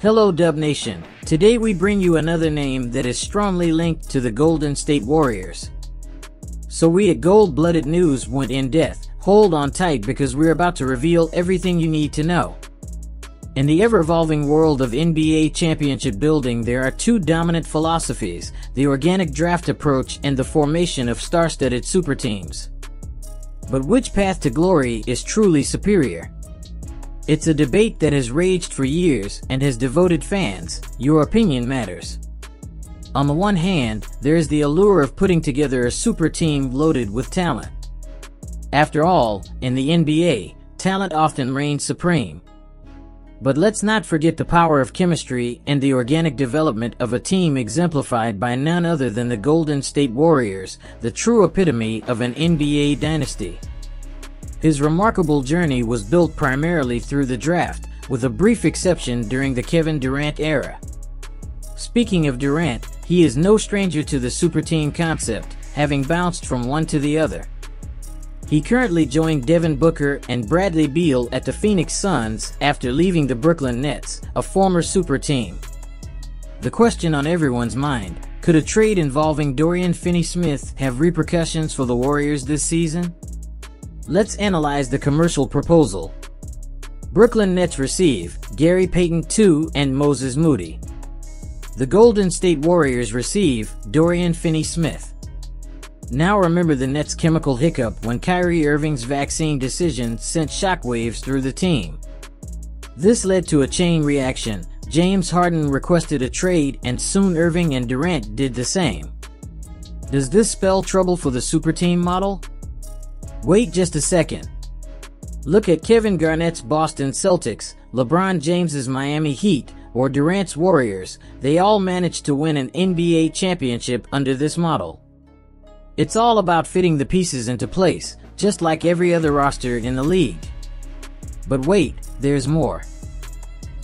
Hello Dub Nation. Today we bring you another name that is strongly linked to the Golden State Warriors. So we at Gold Blooded News went in depth. Hold on tight because we're about to reveal everything you need to know. In the ever-evolving world of NBA championship building, there are two dominant philosophies, the organic draft approach and the formation of star-studded super teams. But which path to glory is truly superior? It's a debate that has raged for years and has devoted fans. Your opinion matters. On the one hand, there is the allure of putting together a super team loaded with talent. After all, in the NBA, talent often reigns supreme. But let's not forget the power of chemistry and the organic development of a team exemplified by none other than the Golden State Warriors, the true epitome of an NBA dynasty. His remarkable journey was built primarily through the draft, with a brief exception during the Kevin Durant era. Speaking of Durant, he is no stranger to the super team concept, having bounced from one to the other. He currently joined Devin Booker and Bradley Beal at the Phoenix Suns after leaving the Brooklyn Nets, a former super team. The question on everyone's mind, could a trade involving Dorian Finney-Smith have repercussions for the Warriors this season? Let's analyze the commercial proposal. Brooklyn Nets receive Gary Payton II and Moses Moody. The Golden State Warriors receive Dorian Finney-Smith. Now remember the Nets' chemical hiccup when Kyrie Irving's vaccine decision sent shockwaves through the team. This led to a chain reaction. James Harden requested a trade and soon Irving and Durant did the same. Does this spell trouble for the super team model? Wait just a second. Look at Kevin Garnett's Boston Celtics, LeBron James's Miami Heat, or Durant's Warriors. They all managed to win an NBA championship under this model. It's all about fitting the pieces into place, just like every other roster in the league. But wait, there's more.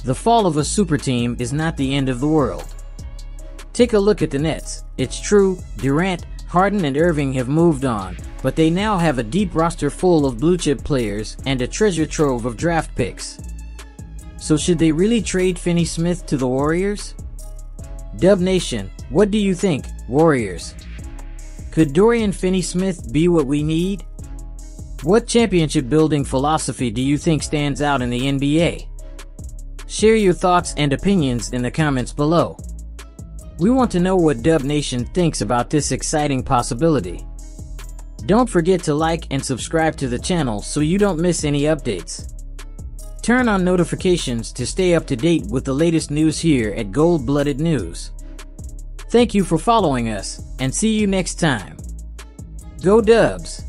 The fall of a super team is not the end of the world. Take a look at the Nets. It's true, Durant, Harden, and Irving have moved on, but they now have a deep roster full of blue chip players and a treasure trove of draft picks. So should they really trade Finney Smith to the Warriors? Dub Nation, what do you think, Warriors? Could Dorian Finney-Smith be what we need? What championship building philosophy do you think stands out in the NBA? Share your thoughts and opinions in the comments below. We want to know what Dub Nation thinks about this exciting possibility. Don't forget to like and subscribe to the channel so you don't miss any updates. Turn on notifications to stay up to date with the latest news here at Gold Blooded News. Thank you for following us, and see you next time. Go Dubs!